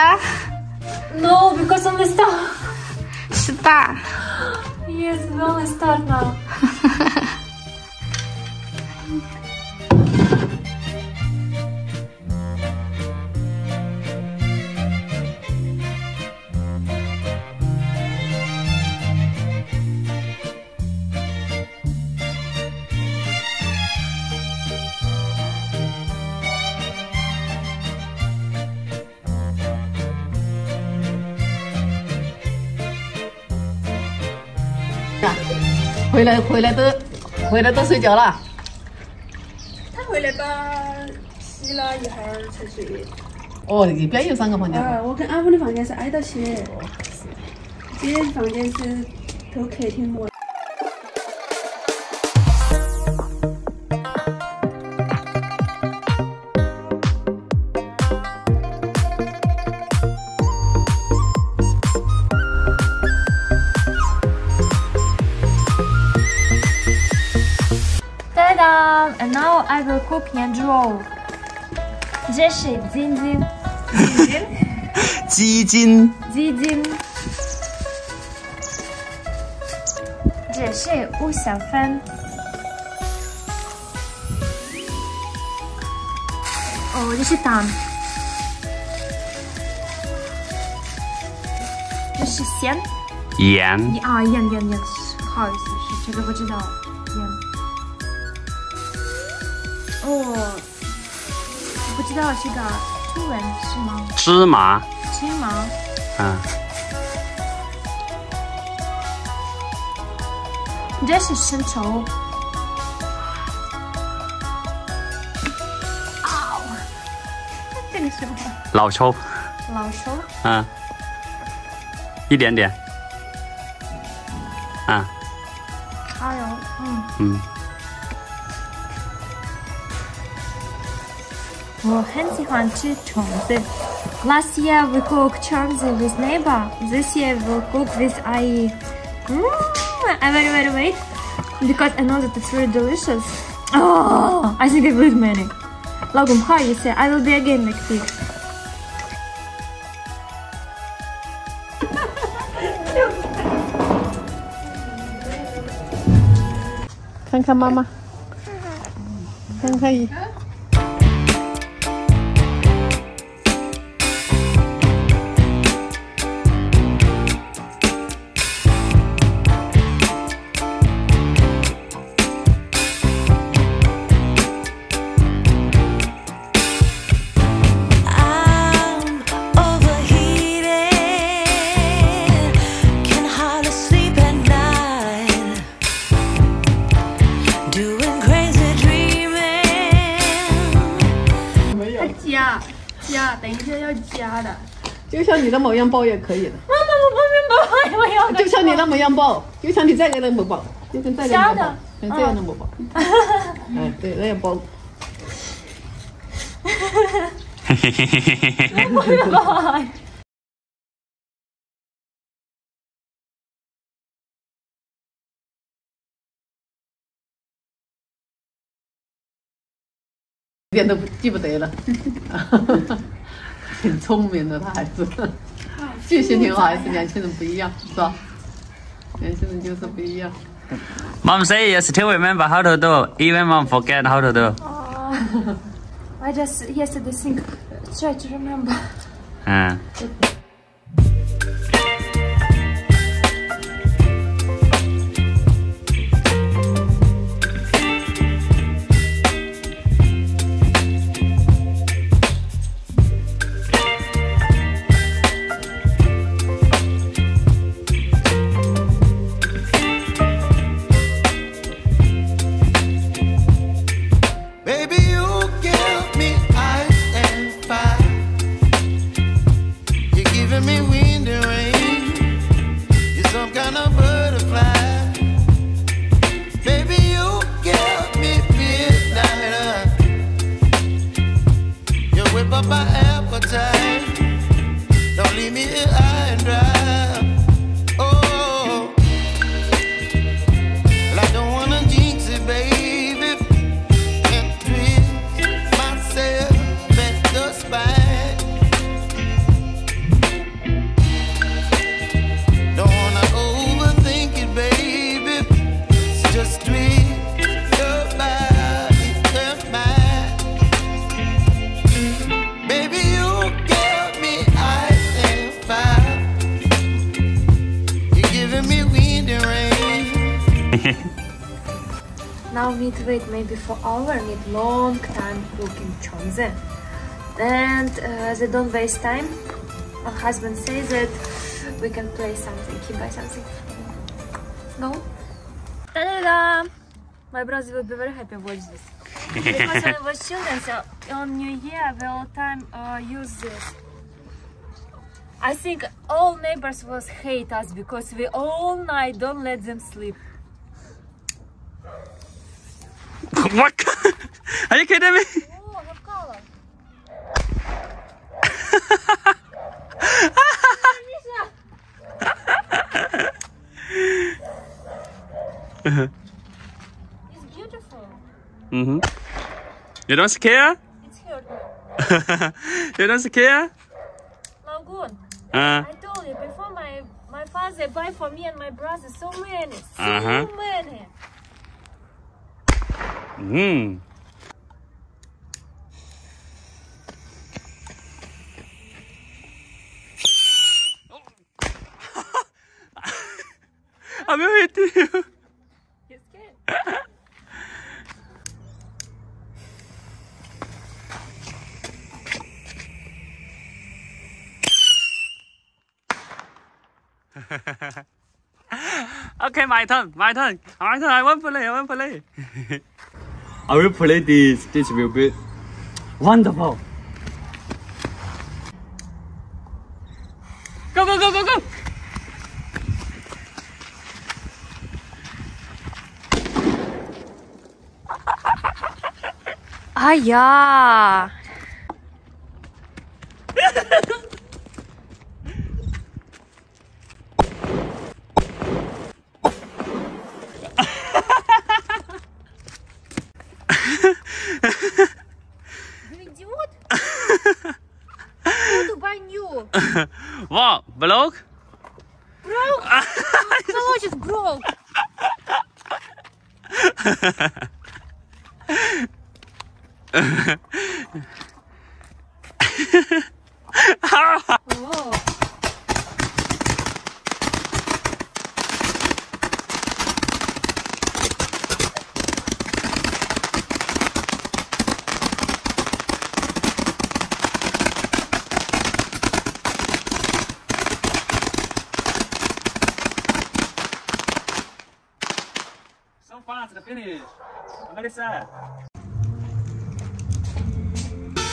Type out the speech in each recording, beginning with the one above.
No, because of the star Start. Yes, we only start now. 回来回来都回来都睡觉了。他回来把洗了一会儿才睡。哦，一边有三个房间。啊，我跟阿峰的房间是挨到起的，姐的房间是头客厅么这个锅片之后这是晶晶晶。晶基金基金这是五香粉哦这是蛋这是咸。盐。啊盐盐盐不好意思是这个不知道。哦，我不知道这个中文是吗？芝麻，芝麻。嗯，这是生抽。啊！这个什么？老抽，老抽。嗯，一点点，嗯还有，嗯，嗯，我很喜欢吃虫子。Last year we cooked charms with neighbor. This year we'll cook with I. Mm, I very very wait because I know that it's very delicious. Oh, I think I will eat many. 老公，不好意思，I will be again next week. 看看妈 加，等一下要加的。就像你那么样抱也可以的。妈妈，我不明白，我要。就像你那么样抱，就像你再那么抱，就跟再那么抱，跟这样那么抱。哎，对，那样抱。哈哈哈哈哈哈！一点都不记不得了，挺聪明的他还是，记性挺好，还是年轻人不一样，是吧？年轻人就是不一样。Mom say you still remember how to do, even mom forget how to do. I just yesterday think try to remember. 嗯，appetite. Don't leave me here and dry. Now need to wait maybe for hour, need long time cooking chonze. And uh, they don't waste time. My husband says that we can play something. He buy something. Go. Ta-da-da! My brother will be very happy watch this. because when I was children, so on New Year we all time uh, use this. I think all neighbors was hate us because we all night don't let them sleep. What? Are you kidding me? Oh, have color. it's beautiful. Mm-hmm. You don't scare? It's hurt me. you don't scare? Lagoon. Uh, I told you before my my father buy for me and my brother so many, so Uh-huh. many. Mm. I'm hitting you. You scared? Okay, my turn, my turn, my turn. I want play, I want play. I will play this. This will be wonderful. Go, go, go, go, go. Ah yeah. You idiot! How to buy new? What? Block? Broke! No, just broke! oh. So finish. I'm very sad.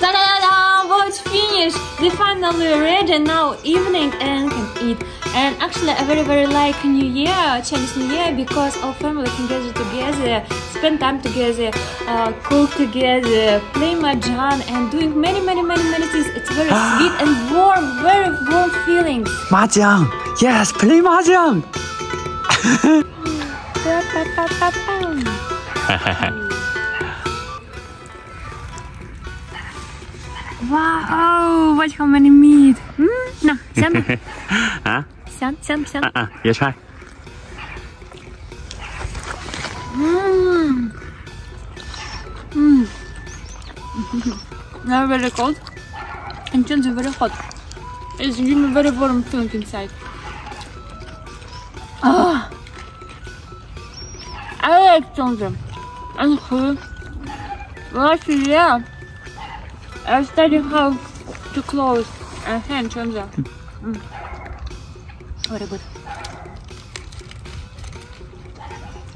Ta-da-da! Watch finish! They finally ready now evening and can eat. And actually I very very like New Year, Chinese New Year because our family can gather together, spend time together, uh, cook together, play mahjong and doing many many many many things. It's very sweet and warm, very warm feelings. Mahjong. Yes, play mahjong. Wow, what how many meat? Hmm? No, some. huh? Some, some, some. Uh-uh, you try. Mmm. Mmm. Very cold. And children very hot. It's really very warm feeling inside. I like children. And who? Last year, I studied how to close a hand children. Mm. Very good.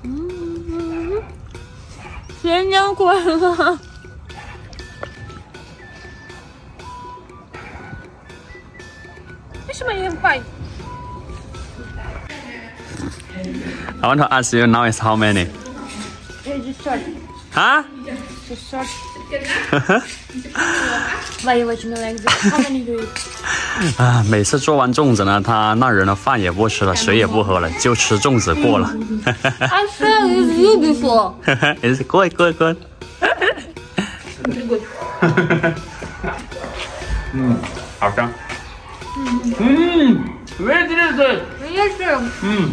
Mm. 新年快乐！为什么也很快？ I want to ask you now is how many? It's short. Huh? It's short. Why you watching me like this? How many you eat? 啊，每次做完粽子呢，他那人呢饭也不吃了，水也不喝了，就吃粽子过了。I felt with you before. It's good, good, good. 嗯，好香。嗯，very delicious. Yes, sir. 嗯，